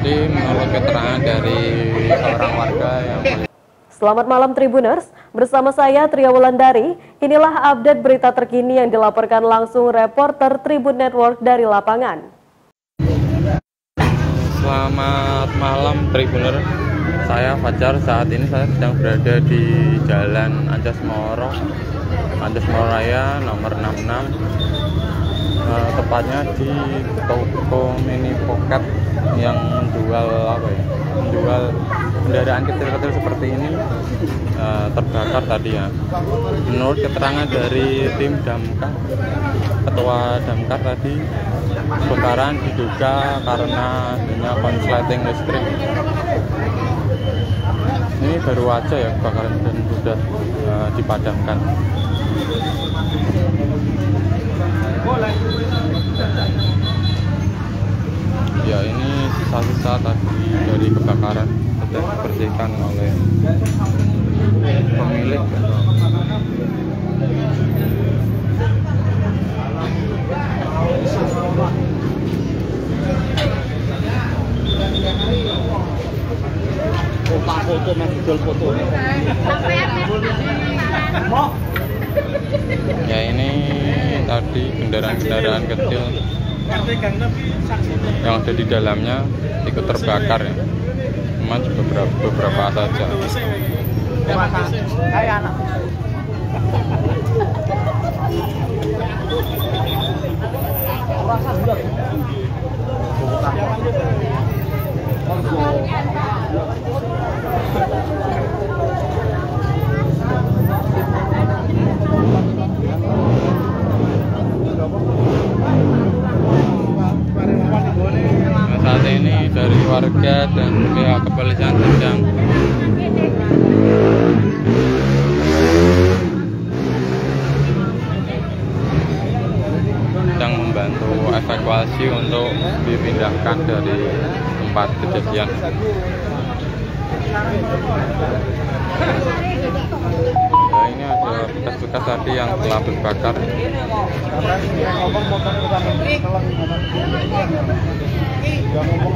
tadi menurut keterangan dari seorang warga yang Selamat malam Tribuners, bersama saya Tria Wulandari. Inilah update berita terkini yang dilaporkan langsung reporter Tribun Network dari lapangan. Selamat malam Tribuner. Saya Fajar. Saat ini saya sedang berada di Jalan Anjas Moro, Anjas Moro Raya nomor 66 uh, tepatnya di toko mini pocket yang menjual apa ya? Menjual kendaraan kecil-kecil seperti ini uh, terbakar tadi ya. Menurut keterangan dari tim damkar ketua damkar tadi kebakaran diduga karena adanya konsleting listrik. Ini baru aja ya kebakaran dan sudah uh, dipadamkan ya ini sisa-sisa tadi dari kebakaran sedang dibersihkan oleh pemilik. Foto mas foto. Ya ini tadi kendaraan-kendaraan kecil yang ada di dalamnya ikut terbakar ya. Cuma beberapa, beberapa saja saat ini warga dan pihak kepolisian sedang sedang membantu evakuasi untuk dipindahkan dari tempat kejadian. Ada bekas-bekas tadi yang telah. Gak ngomong